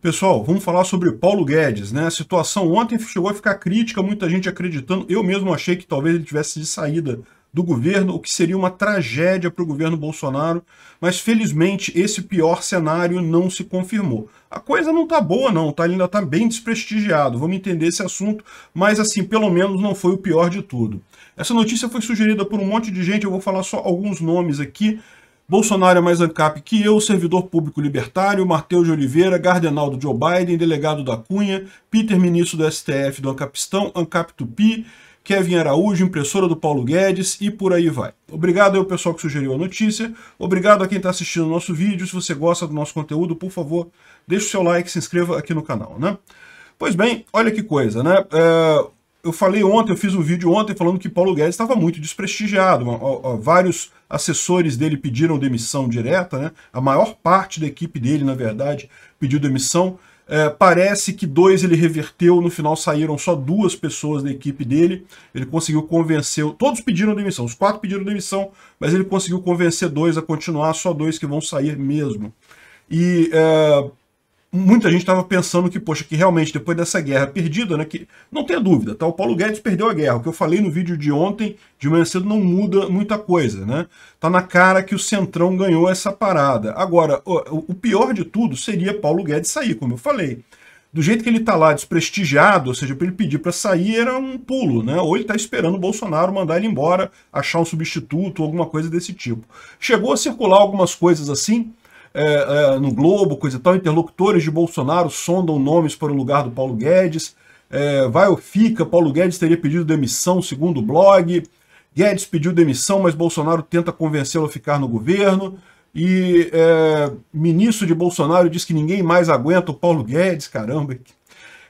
Pessoal, vamos falar sobre Paulo Guedes, né? A situação ontem chegou a ficar crítica, muita gente acreditando. Eu mesmo achei que talvez ele tivesse de saída do governo, o que seria uma tragédia para o governo Bolsonaro, mas felizmente esse pior cenário não se confirmou. A coisa não está boa não, tá? ele ainda está bem desprestigiado, vamos entender esse assunto, mas assim, pelo menos não foi o pior de tudo. Essa notícia foi sugerida por um monte de gente, eu vou falar só alguns nomes aqui, Bolsonaro é mais ANCAP que eu, servidor público libertário, Marteu de Oliveira, Gardenal do Joe Biden, delegado da Cunha, Peter, ministro do STF do ANCAPistão, ANCAP Tupi, Kevin Araújo, impressora do Paulo Guedes e por aí vai. Obrigado ao pessoal que sugeriu a notícia, obrigado a quem está assistindo o nosso vídeo, se você gosta do nosso conteúdo, por favor, deixe o seu like, se inscreva aqui no canal, né? Pois bem, olha que coisa, né? É, eu falei ontem, eu fiz um vídeo ontem falando que Paulo Guedes estava muito desprestigiado. Vários assessores dele pediram demissão direta, né? A maior parte da equipe dele, na verdade, pediu demissão. É, parece que dois ele reverteu, no final saíram só duas pessoas da equipe dele. Ele conseguiu convencer, todos pediram demissão, os quatro pediram demissão, mas ele conseguiu convencer dois a continuar, só dois que vão sair mesmo. E é, muita gente estava pensando que, poxa, que realmente depois dessa guerra perdida, né, que não tenha dúvida, tá? O Paulo Guedes perdeu a guerra. O que eu falei no vídeo de ontem, de manhã cedo, não muda muita coisa, né? Tá na cara que o Centrão ganhou essa parada. Agora, o, o pior de tudo seria Paulo Guedes sair, como eu falei. Do jeito que ele está lá desprestigiado, ou seja, para ele pedir para sair era um pulo, né? Ou ele está esperando o Bolsonaro mandar ele embora, achar um substituto, alguma coisa desse tipo. Chegou a circular algumas coisas assim, é, é, no Globo, coisa e tal, interlocutores de Bolsonaro sondam nomes para o lugar do Paulo Guedes, é, vai ou fica, Paulo Guedes teria pedido demissão, segundo o blog, Guedes pediu demissão, mas Bolsonaro tenta convencê-lo a ficar no governo, e é, ministro de Bolsonaro diz que ninguém mais aguenta o Paulo Guedes, caramba.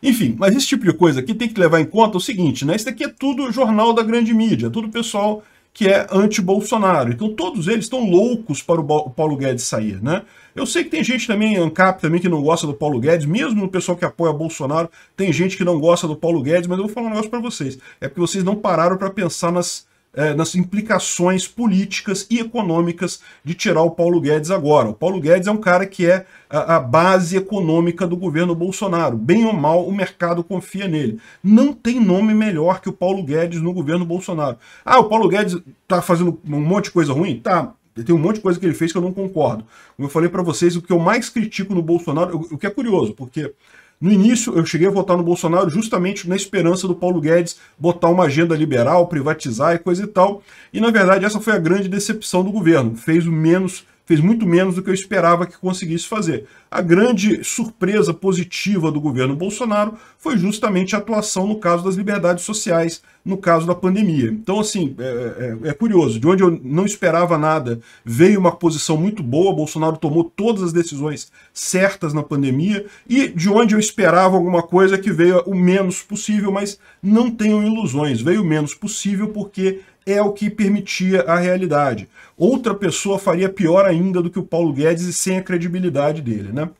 Enfim, mas esse tipo de coisa aqui tem que levar em conta o seguinte, né? Isso daqui é tudo jornal da grande mídia, tudo pessoal que é anti-Bolsonaro. Então todos eles estão loucos para o Paulo Guedes sair, né? Eu sei que tem gente também, ANCAP também, que não gosta do Paulo Guedes, mesmo no pessoal que apoia Bolsonaro, tem gente que não gosta do Paulo Guedes, mas eu vou falar um negócio para vocês. É porque vocês não pararam para pensar nas é, nas implicações políticas e econômicas de tirar o Paulo Guedes agora. O Paulo Guedes é um cara que é a, a, base econômica do governo Bolsonaro. Bem ou mal, o mercado confia nele. Não tem nome melhor que o Paulo Guedes no governo Bolsonaro. Ah, o Paulo Guedes está fazendo um monte de coisa ruim? Tá, tem um monte de coisa que ele fez que eu não concordo. Como eu falei para vocês, o que eu mais critico no Bolsonaro, o que é curioso, porque no início, eu cheguei a votar no Bolsonaro justamente na esperança do Paulo Guedes botar uma agenda liberal, privatizar e coisa e tal. E, na verdade, essa foi a grande decepção do governo. Fez o menos fez muito menos do que eu esperava que conseguisse fazer. A grande surpresa positiva do governo Bolsonaro foi justamente a atuação no caso das liberdades sociais, no caso da pandemia. Então, assim, é, é, é curioso, de onde eu não esperava nada, veio uma posição muito boa, Bolsonaro tomou todas as decisões certas na pandemia, e de onde eu esperava alguma coisa que veio o menos possível, mas não tenham ilusões, veio o menos possível porque é o que permitia a realidade. Outra pessoa faria pior ainda do que o Paulo Guedes e sem a credibilidade dele, né?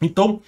Então,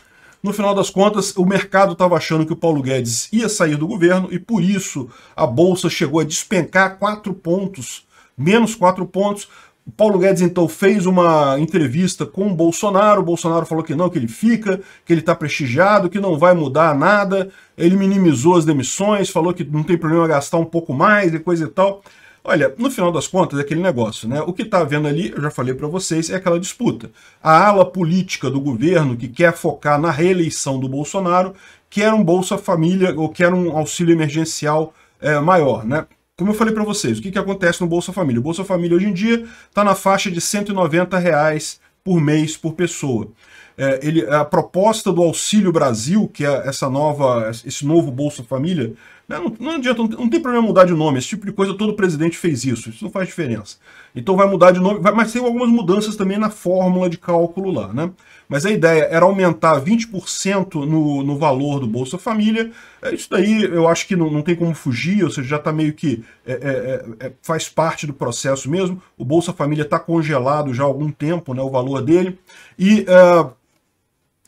no final das contas, o mercado estava achando que o Paulo Guedes ia sair do governo e por isso a Bolsa chegou a despencar quatro pontos, menos quatro pontos, Paulo Guedes, então, fez uma entrevista com o Bolsonaro. O Bolsonaro falou que não, que ele fica, que ele está prestigiado, que não vai mudar nada. Ele minimizou as demissões, falou que não tem problema gastar um pouco mais e coisa e tal. Olha, no final das contas, é aquele negócio, né? O que está havendo ali, eu já falei para vocês, é aquela disputa. A ala política do governo que quer focar na reeleição do Bolsonaro quer um Bolsa Família ou quer um auxílio emergencial é, maior, né? Como eu falei para vocês, o que, que acontece no Bolsa Família? O Bolsa Família hoje em dia está na faixa de 190 reais por mês por pessoa. É, ele, a proposta do Auxílio Brasil, que é essa nova, esse novo Bolsa Família, né, não, não adianta, não, não tem problema mudar de nome, esse tipo de coisa todo presidente fez isso, isso não faz diferença. Então vai mudar de nome, vai, mas tem algumas mudanças também na fórmula de cálculo lá, né? Mas a ideia era aumentar 20% no, no valor do Bolsa Família. É, isso daí eu acho que não, não tem como fugir, ou seja, já está meio que é, é, é, faz parte do processo mesmo. O Bolsa Família está congelado já há algum tempo, né, o valor dele. E uh,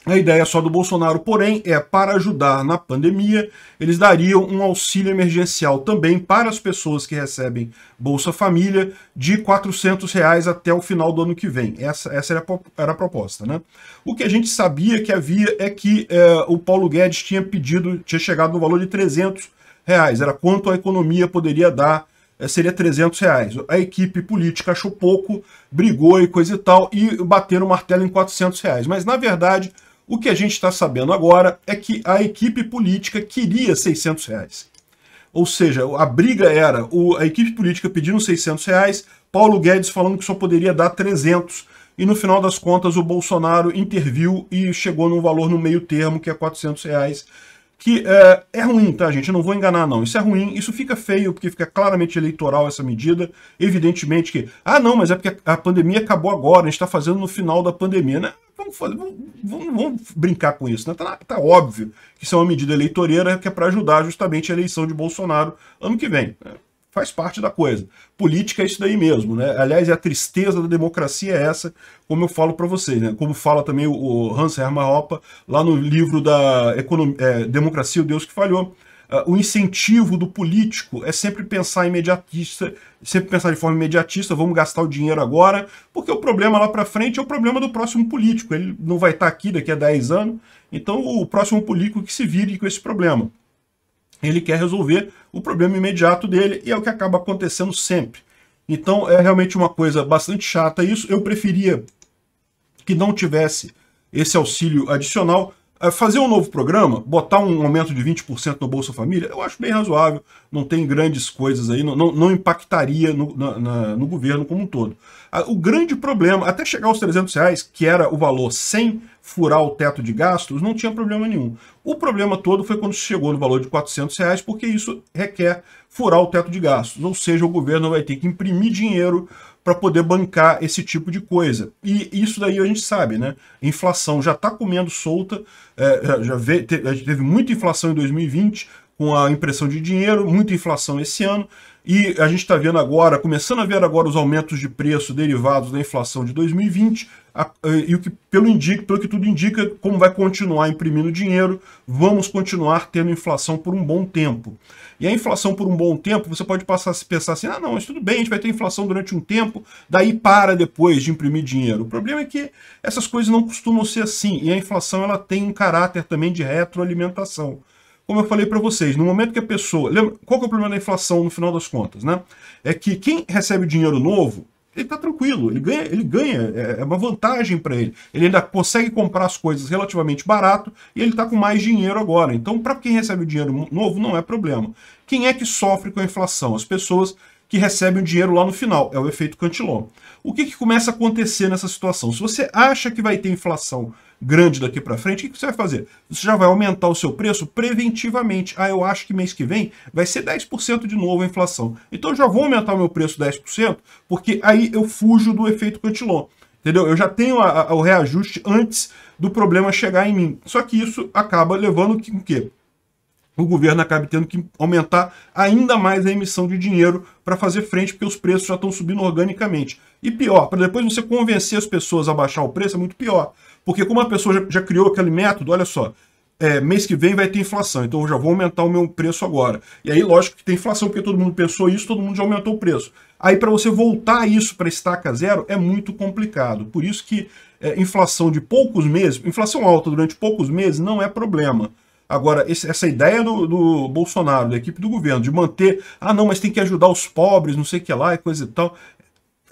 a ideia só do Bolsonaro, porém, é para ajudar na pandemia, eles dariam um auxílio emergencial também para as pessoas que recebem Bolsa Família de 400 reais até o final do ano que vem. Essa, essa era, a, era a proposta. Né? O que a gente sabia que havia é que é, o Paulo Guedes tinha pedido, tinha chegado no valor de 300 reais, era quanto a economia poderia dar é, seria 300 reais. A equipe política achou pouco, brigou e coisa e tal, e bateram o martelo em 400 reais. Mas, na verdade, o que a gente está sabendo agora é que a equipe política queria 600 reais. Ou seja, a briga era a equipe política pedindo 600 reais, Paulo Guedes falando que só poderia dar 300, e no final das contas o Bolsonaro interviu e chegou num valor no meio termo, que é 400 reais, que é, é, ruim, tá, gente? Eu não vou enganar, não. Isso é ruim, isso fica feio, porque fica claramente eleitoral essa medida. Evidentemente que, ah, não, mas é porque a pandemia acabou agora, a gente está fazendo no final da pandemia, né? Vamos, fazer, vamos, vamos, brincar com isso. Né? Tá, tá, óbvio que isso é uma medida eleitoreira que é para ajudar justamente a eleição de Bolsonaro ano que vem. Né? Faz parte da coisa. Política é isso daí mesmo. Né? Aliás, a tristeza da democracia é essa, como eu falo para vocês. Né? Como fala também o Hans Hermann Hoppe lá no livro da Economia, é, Democracia, o Deus que Falhou Uh, o incentivo do político é sempre pensar imediatista, sempre pensar de forma imediatista, vamos gastar o dinheiro agora, porque o problema lá para frente é o problema do próximo político. Ele não vai estar tá aqui daqui a 10 anos, então o próximo político que se vire com esse problema. Ele quer resolver o problema imediato dele e é o que acaba acontecendo sempre. Então é realmente uma coisa bastante chata isso. Eu preferia que não tivesse esse auxílio adicional, fazer um novo programa, botar um aumento de 20% no Bolsa Família, eu acho bem razoável, não tem grandes coisas aí, não, não, não impactaria no, na, na, no governo como um todo. O grande problema, até chegar aos 300 reais, que era o valor sem furar o teto de gastos, não tinha problema nenhum. O problema todo foi quando chegou no valor de 400 reais, porque isso requer furar o teto de gastos, ou seja, o governo vai ter que imprimir dinheiro para poder bancar esse tipo de coisa. E isso daí a gente sabe, né? A inflação já está comendo solta, é, já ve, teve muita inflação em 2020, com a impressão de dinheiro, muita inflação esse ano, e a gente está vendo agora, começando a ver agora os aumentos de preço derivados da inflação de 2020, a, e o que pelo, indica, pelo que tudo indica, como vai continuar imprimindo dinheiro, vamos continuar tendo inflação por um bom tempo. E a inflação por um bom tempo, você pode passar a pensar assim, ah não, mas tudo bem, a gente vai ter inflação durante um tempo, daí para depois de imprimir dinheiro. O problema é que essas coisas não costumam ser assim, e a inflação ela tem um caráter também de retroalimentação. Como eu falei para vocês, no momento que a pessoa... Lembra, qual é o problema da inflação no final das contas? Né? É que quem recebe dinheiro novo, ele está tranquilo, ele ganha, ele ganha, é, é uma vantagem para ele. Ele ainda consegue comprar as coisas relativamente barato e ele está com mais dinheiro agora. Então, para quem recebe dinheiro novo, não é problema. Quem é que sofre com a inflação? As pessoas que recebem o dinheiro lá no final, é o efeito Cantillon. O que, que começa a acontecer nessa situação? Se você acha que vai ter inflação grande daqui para frente, o que você vai fazer? Você já vai aumentar o seu preço preventivamente. Ah, eu acho que mês que vem vai ser 10% de novo a inflação. Então eu já vou aumentar o meu preço 10%, porque aí eu fujo do efeito Cantillon. Entendeu? Eu já tenho a, a, o reajuste antes do problema chegar em mim. Só que isso acaba levando o quê? O governo acabe tendo que aumentar ainda mais a emissão de dinheiro para fazer frente, porque os preços já estão subindo organicamente. E pior, para depois você convencer as pessoas a baixar o preço é muito pior. Porque como a pessoa já, já criou aquele método, olha só, é, mês que vem vai ter inflação, então eu já vou aumentar o meu preço agora. E aí, lógico que tem inflação, porque todo mundo pensou isso, todo mundo já aumentou o preço. Aí, para você voltar isso para estaca zero, é muito complicado. Por isso que é, inflação de poucos meses, inflação alta durante poucos meses não é problema. Agora, esse, essa ideia do, do, Bolsonaro, da equipe do governo, de manter, ah não, mas tem que ajudar os pobres, não sei o que lá e coisa e tal,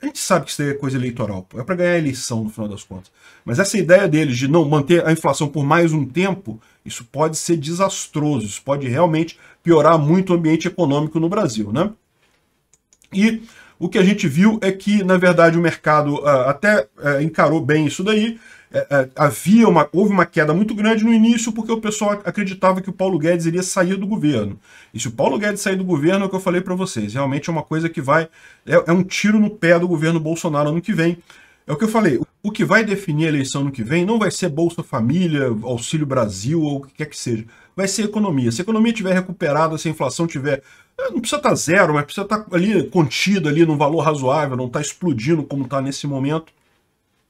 a gente sabe que isso é coisa eleitoral, é para ganhar a eleição no final das contas. Mas essa ideia deles de não manter a inflação por mais um tempo, isso pode ser desastroso, isso pode realmente piorar muito o ambiente econômico no Brasil, né? E o que a gente viu é que, na verdade, o mercado uh, até uh, encarou bem isso daí, é, é, havia uma, houve uma queda muito grande no início porque o pessoal acreditava que o Paulo Guedes iria sair do governo. E se o Paulo Guedes sair do governo, é o que eu falei para vocês, realmente é uma coisa que vai, é, é, um tiro no pé do governo Bolsonaro ano que vem. É o que eu falei, o que vai definir a eleição ano que vem não vai ser Bolsa Família, Auxílio Brasil ou o que quer que seja, vai ser economia. Se a economia estiver recuperada, se a inflação tiver é, não precisa estar tá zero, mas precisa estar tá ali contida ali num valor razoável, não está explodindo como está nesse momento,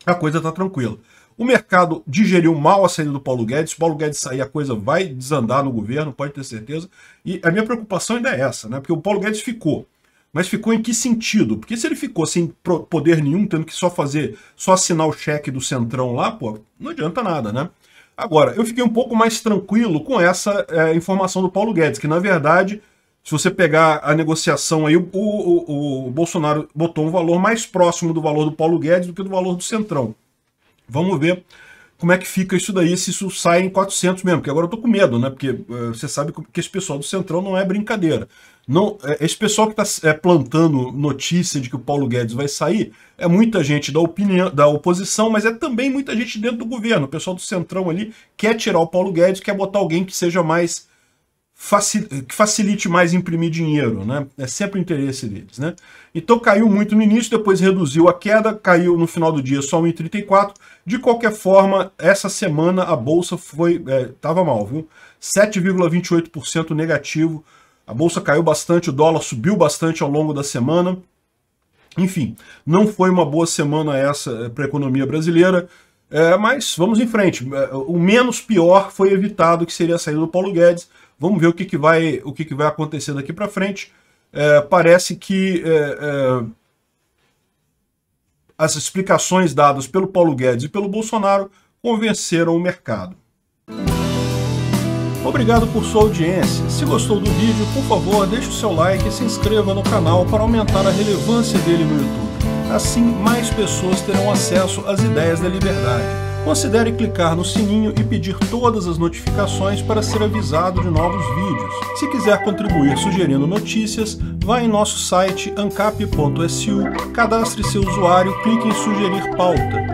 a coisa está tranquila. O mercado digeriu mal a saída do Paulo Guedes. Se o Paulo Guedes sair, a coisa vai desandar no governo, pode ter certeza. E a minha preocupação ainda é essa, né? Porque o Paulo Guedes ficou. Mas ficou em que sentido? Porque se ele ficou sem poder nenhum, tendo que só fazer, só assinar o cheque do Centrão lá, pô, não adianta nada, né? Agora, eu fiquei um pouco mais tranquilo com essa é, informação do Paulo Guedes, que na verdade, se você pegar a negociação aí, o, o, o, Bolsonaro botou um valor mais próximo do valor do Paulo Guedes do que do valor do Centrão. Vamos ver como é que fica isso daí, se isso sai em 400 mesmo, porque agora eu tô com medo, né? Porque uh, você sabe que esse pessoal do Centrão não é brincadeira. Não, é, esse pessoal que está é, plantando notícia de que o Paulo Guedes vai sair é muita gente da opinião da oposição, mas é também muita gente dentro do governo. O pessoal do Centrão ali quer tirar o Paulo Guedes, quer botar alguém que seja mais que facilite mais imprimir dinheiro, né? É sempre o interesse deles, né? Então caiu muito no início, depois reduziu a queda, caiu no final do dia só 1,34. De qualquer forma, essa semana a bolsa foi é, mal, viu? 7,28% negativo. A bolsa caiu bastante, o dólar subiu bastante ao longo da semana. Enfim, não foi uma boa semana essa é, para a economia brasileira. É, mas vamos em frente. É, o menos pior foi evitado, que seria a saída do Paulo Guedes. Vamos ver o que, que, vai, o que, que vai acontecer daqui para frente. É, parece que é, é, as explicações dadas pelo Paulo Guedes e pelo Bolsonaro convenceram o mercado. Obrigado por sua audiência. Se gostou do vídeo, por favor, deixe o seu like e se inscreva no canal para aumentar a relevância dele no YouTube. Assim, mais pessoas terão acesso às ideias da liberdade. Considere clicar no sininho e pedir todas as notificações para ser avisado de novos vídeos. Se quiser contribuir sugerindo notícias, vá em nosso site ancap.su, cadastre seu usuário, clique em sugerir pauta.